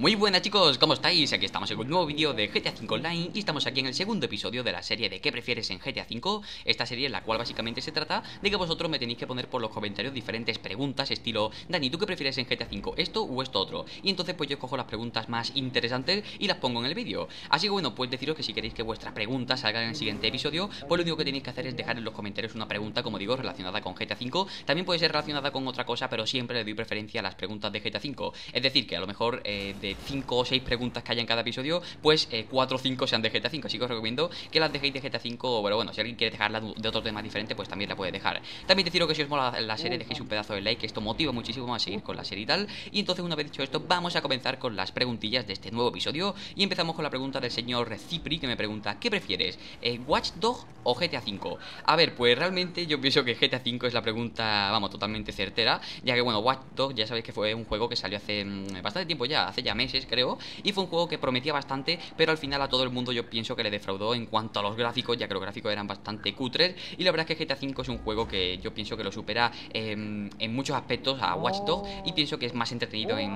Muy buenas chicos, ¿cómo estáis? Aquí estamos en un nuevo vídeo de GTA V Online y estamos aquí en el segundo episodio de la serie de ¿Qué prefieres en GTA V? Esta serie en la cual básicamente se trata de que vosotros me tenéis que poner por los comentarios diferentes preguntas estilo Dani, ¿tú qué prefieres en GTA V? ¿Esto o esto otro? Y entonces pues yo cojo las preguntas más interesantes y las pongo en el vídeo Así que bueno, pues deciros que si queréis que vuestras preguntas salgan en el siguiente episodio Pues lo único que tenéis que hacer es dejar en los comentarios una pregunta, como digo, relacionada con GTA V También puede ser relacionada con otra cosa, pero siempre le doy preferencia a las preguntas de GTA V Es decir, que a lo mejor eh, de 5 o 6 preguntas que haya en cada episodio, pues 4 eh, o 5 sean de GTA 5. Así que os recomiendo que las dejéis de GTA 5, pero bueno, si alguien quiere dejarla de otro tema diferente, pues también la puede dejar. También deciros que si os mola la serie, dejéis un pedazo de like, esto motiva muchísimo a seguir con la serie y tal. Y entonces, una vez dicho esto, vamos a comenzar con las preguntillas de este nuevo episodio. Y empezamos con la pregunta del señor Cipri, que me pregunta, ¿qué prefieres? Eh, ¿Watch Dog o GTA 5? A ver, pues realmente yo pienso que GTA 5 es la pregunta, vamos, totalmente certera, ya que bueno, Watch Dog ya sabéis que fue un juego que salió hace mm, bastante tiempo ya, hace ya meses creo, y fue un juego que prometía bastante, pero al final a todo el mundo yo pienso que le defraudó en cuanto a los gráficos, ya que los gráficos eran bastante cutres. Y la verdad es que GTA V es un juego que yo pienso que lo supera en muchos aspectos a Watch Dogs y pienso que es más entretenido en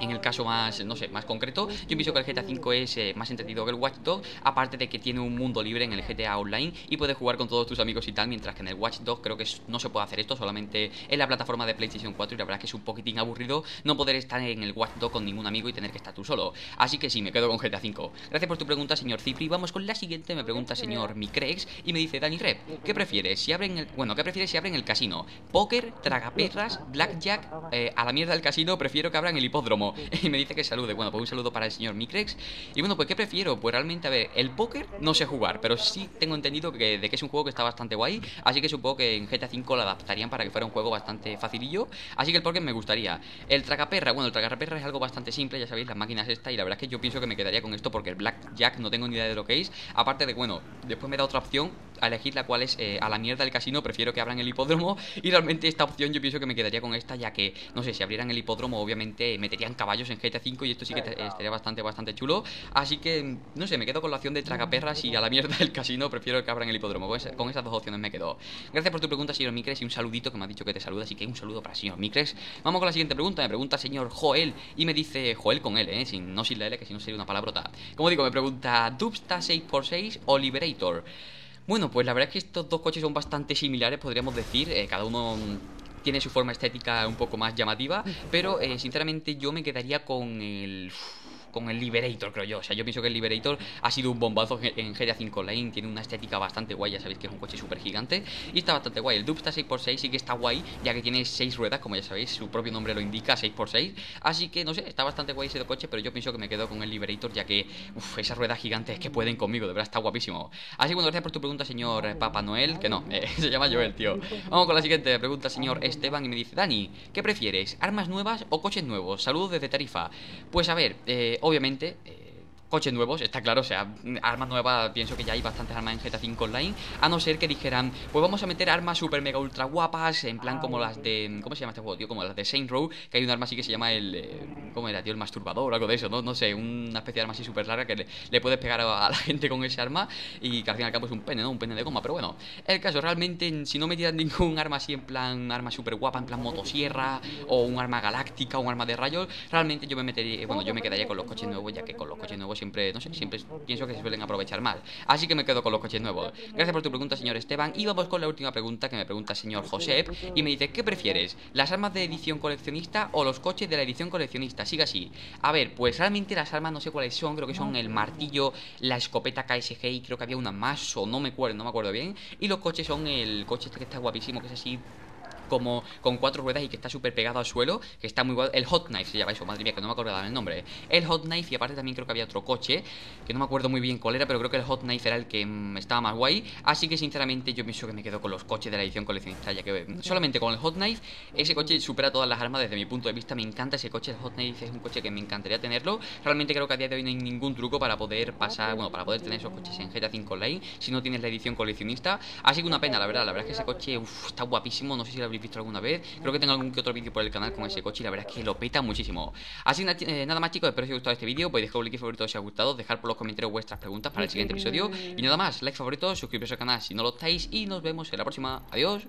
en el caso más, no sé, más concreto, yo pienso que el GTA V es eh, más entretenido que el Watch Dogs, aparte de que tiene un mundo libre en el GTA Online y puedes jugar con todos tus amigos y tal, mientras que en el Watch Dogs creo que no se puede hacer esto, solamente en la plataforma de PlayStation 4 y la verdad es que es un poquitín aburrido no poder estar en el Watch Dogs con ningún amigo y tener que estar tú solo. Así que sí, me quedo con GTA V. Gracias por tu pregunta, señor Cipri. Vamos con la siguiente, me pregunta señor Micrex y me dice, Dani Rep, ¿qué prefieres? Si abren el, bueno, ¿qué prefieres si abren el casino? ¿Póker, tragaperras, blackjack? Eh, a la mierda del casino prefiero que abran el hipódromo. Y me dice que salude. Bueno, pues un saludo para el señor Micrex. Y bueno, pues ¿qué prefiero? Pues realmente, a ver, el póker no sé jugar, pero sí tengo entendido que, de que es un juego que está bastante guay. Así que supongo que en GTA V lo adaptarían para que fuera un juego bastante facilillo. Así que el póker me gustaría. El tragaperra, bueno, el tragaperra es algo bastante simple, ya sabéis, las máquinas esta. Y la verdad es que yo pienso que me quedaría con esto porque el Blackjack no tengo ni idea de lo que es. Aparte de, bueno, después me da otra opción a elegir la cual es eh, a la mierda del casino, prefiero que abran el hipódromo. Y realmente esta opción yo pienso que me quedaría con esta, ya que, no sé, si abrieran el hipódromo, obviamente meterían caballos en GTA V y esto sí que estaría bastante, bastante chulo. Así que, no sé, me quedo con la opción de tragaperras y a la mierda del casino prefiero que abran el hipódromo. Pues, con esas dos opciones me quedo. Gracias por tu pregunta, señor Micres, y un saludito que me ha dicho que te saluda, así que un saludo para el señor Micres. Vamos con la siguiente pregunta, me pregunta señor Joel y me dice Joel con L, ¿eh? Sin, no sin la L, que si no sería una palabrota. Como digo, me pregunta, ¿Dubsta 6x6 o Liberator? Bueno, pues la verdad es que estos dos coches son bastante similares, podríamos decir. Eh, cada uno tiene su forma estética un poco más llamativa, pero eh, sinceramente yo me quedaría con el con el Liberator, creo yo. O sea, yo pienso que el Liberator ha sido un bombazo en GTA 5 Online. Tiene una estética bastante guay, ya sabéis que es un coche súper gigante. Y está bastante guay. El Dubsta 6x6 sí que está guay, ya que tiene 6 ruedas, como ya sabéis, su propio nombre lo indica, 6x6. Así que no sé, está bastante guay ese coche, pero yo pienso que me quedo con el Liberator, ya que uf, esas ruedas gigantes que pueden conmigo, de verdad está guapísimo. Así que bueno, gracias por tu pregunta, señor Papá Noel, que no, eh, se llama Joel, tío. Vamos con la siguiente pregunta, señor Esteban, y me dice, Dani, ¿qué prefieres? ¿Armas nuevas o coches nuevos? Saludos desde Tarifa. Pues a ver, eh, obviamente... Eh, coches nuevos, está claro, o sea, armas nuevas, pienso que ya hay bastantes armas en GTA 5 Online, a no ser que dijeran, pues vamos a meter armas super mega ultra guapas, en plan como las de, ¿cómo se llama este juego, tío? Como las de Saint Row, que hay un arma así que se llama el, eh, ¿cómo era, tío? El masturbador o algo de eso, ¿no? No sé, una especie de arma así súper larga que le, puedes pegar a, la gente con ese arma y que al fin y al cabo es un pene, ¿no? Un pene de goma, pero bueno, el caso, realmente, si no metieran ningún arma así en plan, arma súper guapa, en plan motosierra, o un arma galáctica, o un arma de rayos, realmente yo me metería, bueno, yo me quedaría con los coches nuevos, ya que con los coches nuevos siempre, no sé, siempre pienso que se suelen aprovechar mal. Así que me quedo con los coches nuevos. Gracias por tu pregunta, señor Esteban. Y vamos con la última pregunta que me pregunta el señor Josep. Y me dice, ¿qué prefieres? ¿Las armas de edición coleccionista o los coches de la edición coleccionista? Sigue así. A ver, pues realmente las armas no sé cuáles son. Creo que son el martillo, la escopeta KSG y creo que había una más o no me acuerdo, no me acuerdo bien. Y los coches son el coche este que está guapísimo, que es así como con cuatro ruedas y que está súper pegado al suelo, que está muy guay. El Hot Knife se llama eso, madre mía, que no me acuerdo el nombre. El Hot Knife y aparte también creo que había otro coche, que no me acuerdo muy bien cuál era, pero creo que el Hot Knife era el que mm, estaba más guay. Así que sinceramente yo pienso que me quedo con los coches de la edición coleccionista, ya que mm, solamente con el Hot Knife ese coche supera todas las armas desde mi punto de vista. Me encanta ese coche, el Hot Knife es un coche que me encantaría tenerlo. Realmente creo que a día de hoy no hay ningún truco para poder pasar, bueno, para poder tener esos coches en GTA 5 Online si no tienes la edición coleccionista. Así que una pena, la verdad, la verdad es que ese coche está guapísimo, no sé si lo habréis visto alguna vez. Creo que tengo algún que otro vídeo por el canal con ese coche y la verdad es que lo peta muchísimo. Así eh, nada más chicos, espero que os haya gustado este vídeo. Podéis dejar un like favorito si os ha gustado, dejar por los comentarios vuestras preguntas para el siguiente episodio. Y nada más, like favorito, suscribiros al canal si no lo estáis y nos vemos en la próxima. Adiós.